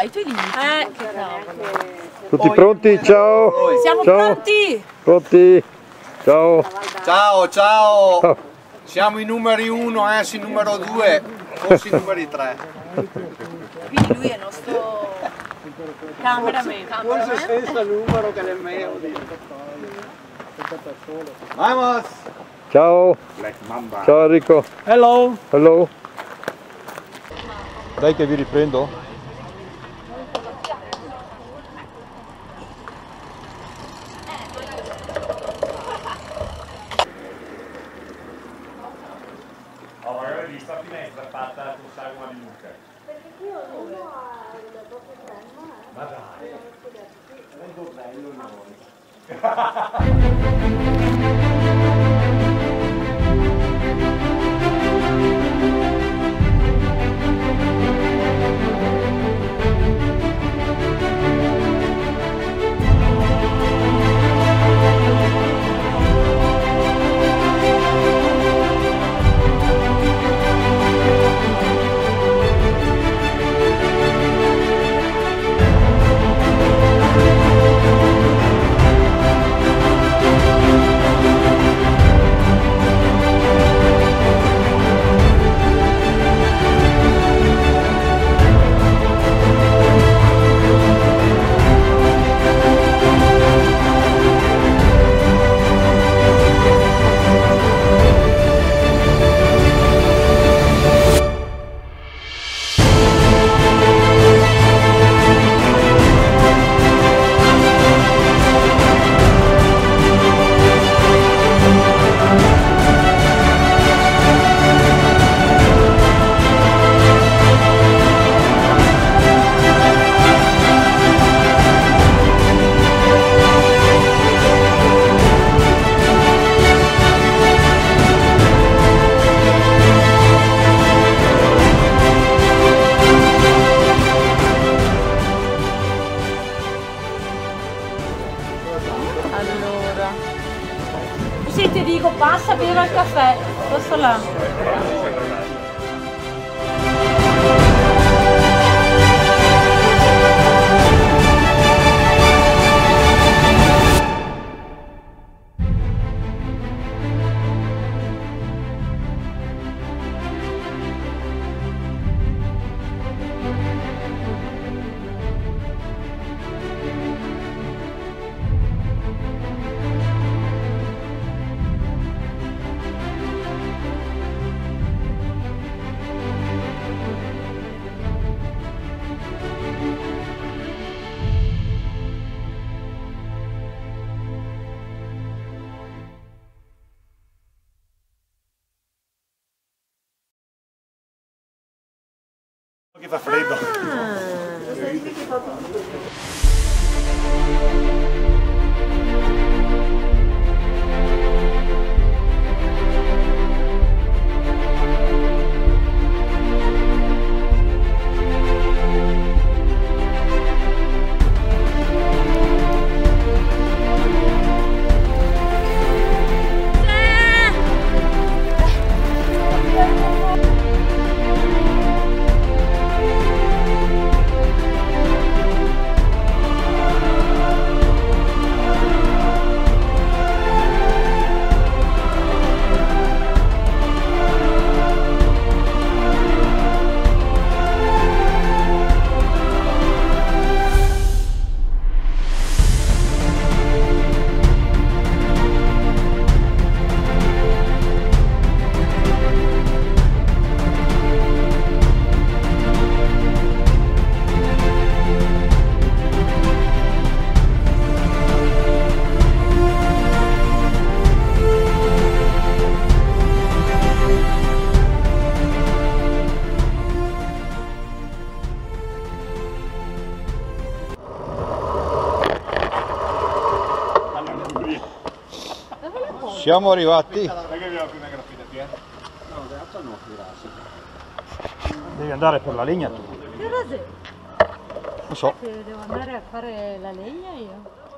Hai tu limiti. Eh, che cavolo. Tutti pronti? Ciao! Siamo Ciao. pronti! Pronti? Ciao! Ciao, ciao! Ciao. Siamo i numeri 1, anzi i numero 2, forse i numeri 3. Quindi lui è il nostro cameraman. Forse senza numero che nemmeno Vamos! Ciao! Ciao Enrico! Hello! Hello! Dai che vi riprendo. él o no. Ti dico, passa a bere il caffè. Passa là. Give a flavor. Ah, qui, eh? Devi andare per la legna tu. Che cos'è? Non so. Devo andare a fare la legna io.